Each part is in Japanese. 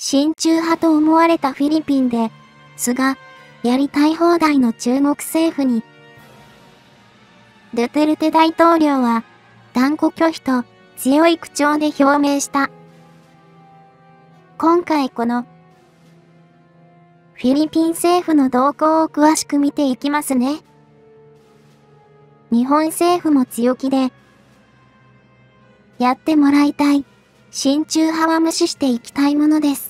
親中派と思われたフィリピンで、菅、やりたい放題の中国政府に、ドゥテルテ大統領は、断固拒否と強い口調で表明した。今回この、フィリピン政府の動向を詳しく見ていきますね。日本政府も強気で、やってもらいたい。親中派は無視していきたいものです。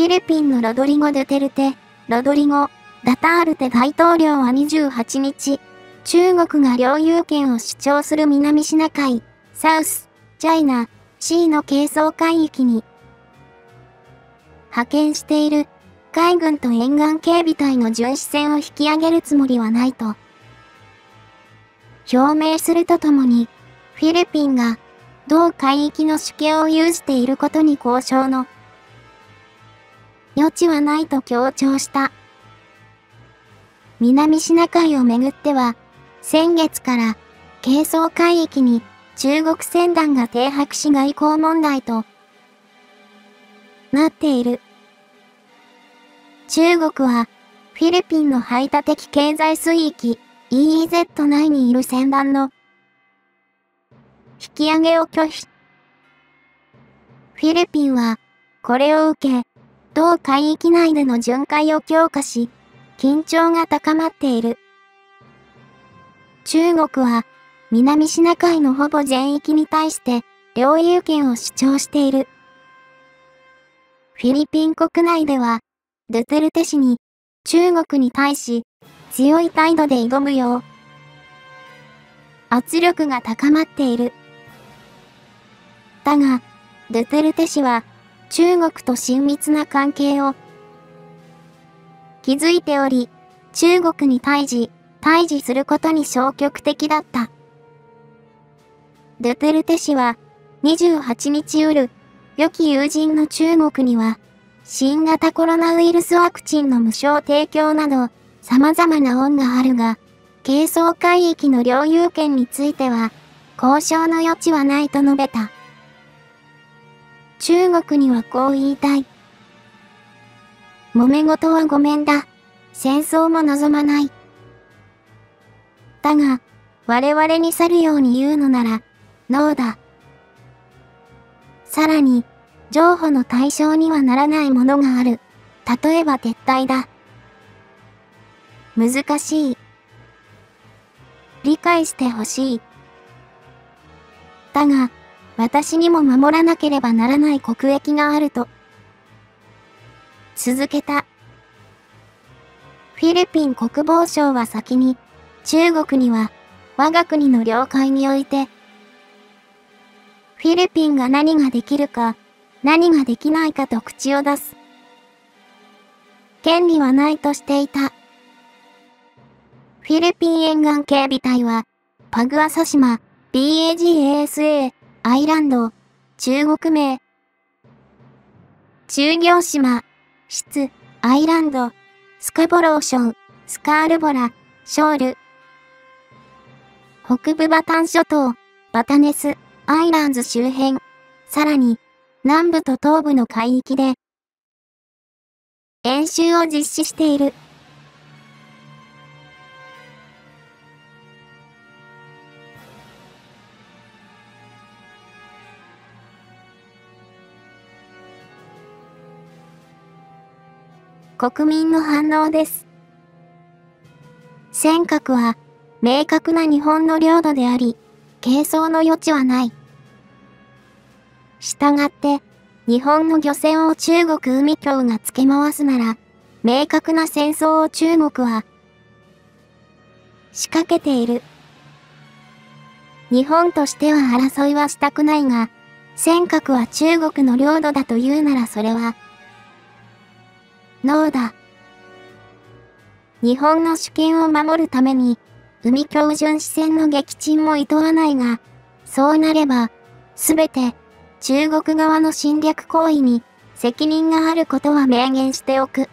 フィリピンのロドリゴ・デテルテ、ロドリゴ・ダタールテ大統領は28日、中国が領有権を主張する南シナ海、サウス、チャイナ、シーの係争海域に、派遣している。海軍と沿岸警備隊の巡視船を引き上げるつもりはないと、表明するとともに、フィリピンが同海域の主権を有していることに交渉の余地はないと強調した。南シナ海をめぐっては、先月から軽装海域に中国船団が停泊し外交問題となっている。中国はフィリピンの排他的経済水域 EEZ 内にいる船団の引き上げを拒否。フィリピンはこれを受け、同海域内での巡回を強化し、緊張が高まっている。中国は南シナ海のほぼ全域に対して領有権を主張している。フィリピン国内では、ドゥテルテ氏に中国に対し強い態度で挑むよう圧力が高まっている。だが、ドゥテルテ氏は中国と親密な関係を築いており、中国に対峙、対峙することに消極的だった。ドゥテルテ氏は28日夜、良き友人の中国には、新型コロナウイルスワクチンの無償提供など、様々な恩があるが、軽装海域の領有権については、交渉の余地はないと述べた。中国にはこう言いたい。揉め事はごめんだ。戦争も望まない。だが、我々に去るように言うのなら、ノーだ。さらに、譲歩の対象にはならないものがある。例えば撤退だ。難しい。理解してほしい。だが、私にも守らなければならない国益があると。続けた。フィリピン国防省は先に、中国には、我が国の領海において、フィリピンが何ができるか、何ができないかと口を出す。権利はないとしていた。フィリピン沿岸警備隊は、パグアサ島、BAGASA、アイランド、中国名。中行島、質、アイランド、スカボローション、スカールボラ、ショール。北部バタン諸島、バタネス、アイランズ周辺、さらに、南部と東部の海域で、演習を実施している。国民の反応です。尖閣は明確な日本の領土であり、軽装の余地はない。したがって、日本の漁船を中国海峡が付け回すなら、明確な戦争を中国は仕掛けている。日本としては争いはしたくないが、尖閣は中国の領土だというならそれはノーだ。日本の主権を守るために、海峡巡視船の撃沈も厭わないが、そうなれば、すべて、中国側の侵略行為に責任があることは明言しておく。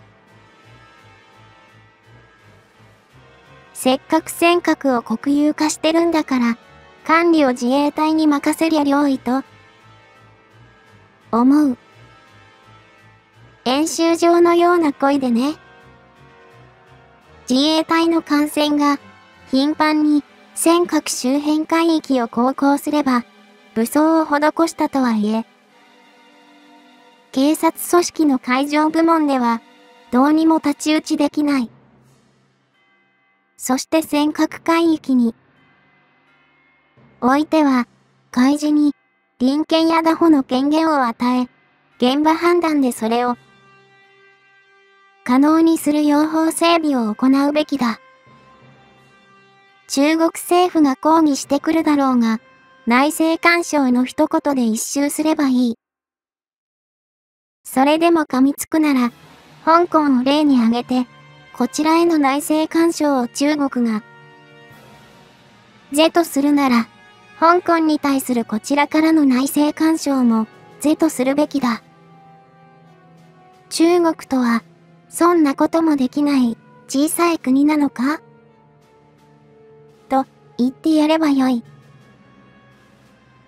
せっかく尖閣を国有化してるんだから、管理を自衛隊に任せりゃ良いと、思う。演習場のような声でね。自衛隊の艦船が頻繁に尖閣周辺海域を航行すれば、武装を施したとはいえ、警察組織の海上部門では、どうにも太刀打ちできない。そして尖閣海域に、おいては、海事に、臨権や打法の権限を与え、現場判断でそれを、可能にする養蜂整備を行うべきだ。中国政府が抗議してくるだろうが、内政干渉の一言で一周すればいい。それでも噛みつくなら、香港を例に挙げて、こちらへの内政干渉を中国が、是とするなら、香港に対するこちらからの内政干渉も、是とするべきだ。中国とは、そんなこともできない小さい国なのか？と言ってやればよい。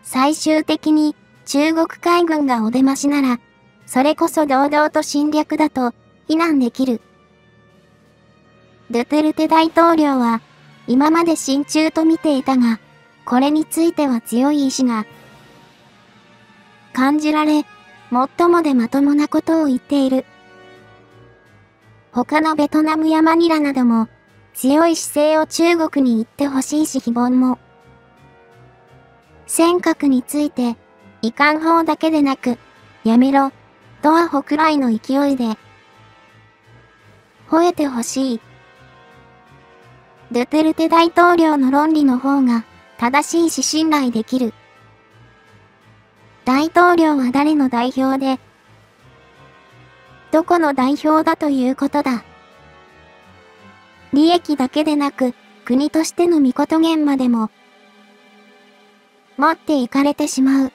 最終的に中国海軍がお出ましなら、それこそ堂々と侵略だと非難できる。ドゥテルテ大統領は今まで親中と見ていたが、これについては強い意志が感じられ、最もでまともなことを言っている。他のベトナムやマニラなども強い姿勢を中国に言ってほしいし非凡も。尖閣について、遺憾法だけでなく、やめろ、とアホくらいの勢いで、吠えてほしい。ドゥテルテ大統領の論理の方が正しいし信頼できる。大統領は誰の代表で、どこの代表だということだ。利益だけでなく、国としての御事源までも持っていかれてしまう。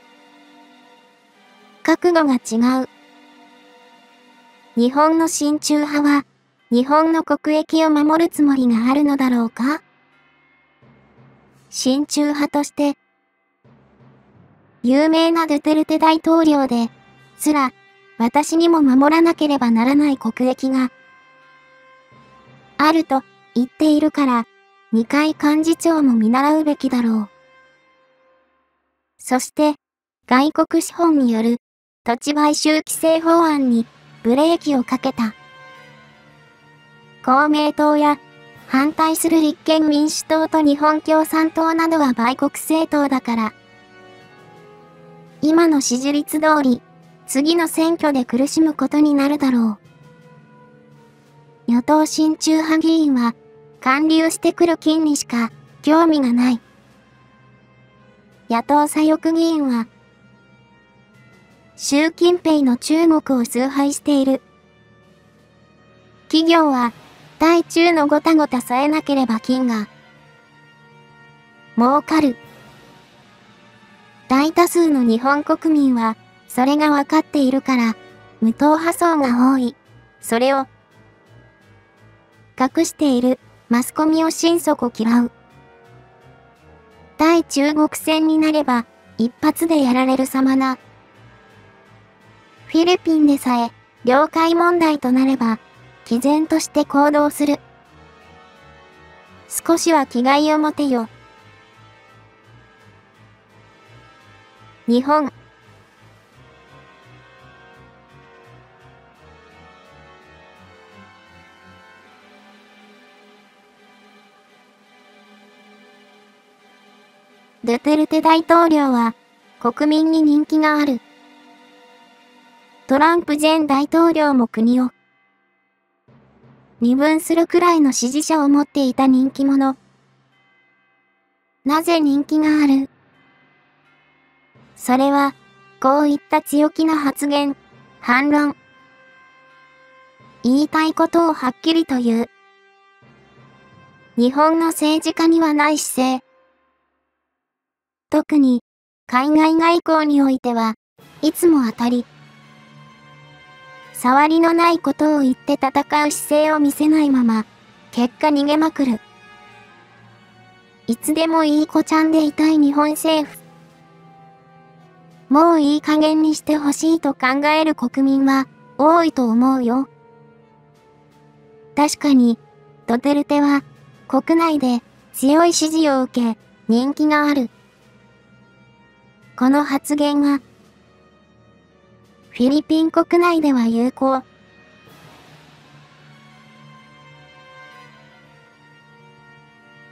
覚悟が違う。日本の親中派は、日本の国益を守るつもりがあるのだろうか親中派として、有名なドゥテルテ大統領で、すら、私にも守らなければならない国益が、あると言っているから、二階幹事長も見習うべきだろう。そして、外国資本による土地買収規制法案にブレーキをかけた。公明党や反対する立憲民主党と日本共産党などは売国政党だから、今の支持率通り、次の選挙で苦しむことになるだろう。与党親中派議員は、還流してくる金にしか興味がない。野党左翼議員は、習近平の中国を崇拝している。企業は、大中のごたごたさえなければ金が、儲かる。大多数の日本国民は、それがわかっているから、無党派層が多い。それを、隠しているマスコミを心底嫌う。対中国戦になれば、一発でやられる様な。フィリピンでさえ、領海問題となれば、毅然として行動する。少しは気概を持てよ。日本ドゥテルテ大統領は国民に人気がある。トランプ前大統領も国を二分するくらいの支持者を持っていた人気者。なぜ人気がある？それは、こういった強気な発言、反論。言いたいことをはっきりと言う。日本の政治家にはない姿勢。特に、海外外交においては、いつも当たり、触りのないことを言って戦う姿勢を見せないまま、結果逃げまくる。いつでもいい子ちゃんでいたい日本政府。もういい加減にしてほしいと考える国民は多いと思うよ。確かに、ドテルテは国内で強い支持を受け人気がある。この発言は、フィリピン国内では有効。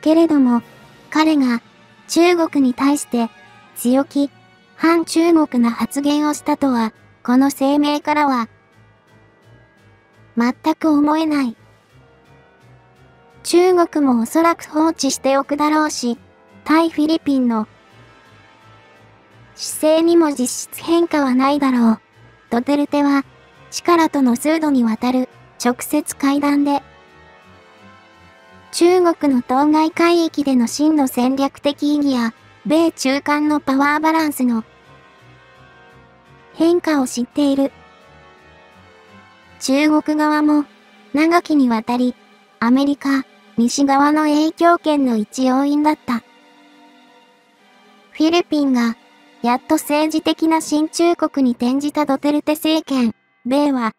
けれども、彼が中国に対して強気、反中国な発言をしたとは、この声明からは、全く思えない。中国もおそらく放置しておくだろうし、対フィリピンの姿勢にも実質変化はないだろう。ドテルテは、力との数度にわたる直接会談で、中国の当該海域での真の戦略的意義や、米中間のパワーバランスの変化を知っている。中国側も長きにわたりアメリカ、西側の影響圏の一要因だった。フィリピンがやっと政治的な新中国に転じたドテルテ政権、米は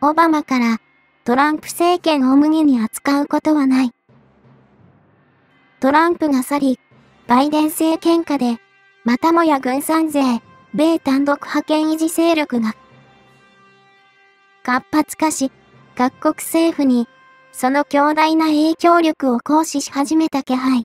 オバマからトランプ政権を無義に扱うことはない。トランプが去り、バイデン政権下で、またもや軍産税、米単独派遣維持勢力が、活発化し、各国政府に、その強大な影響力を行使し始めた気配。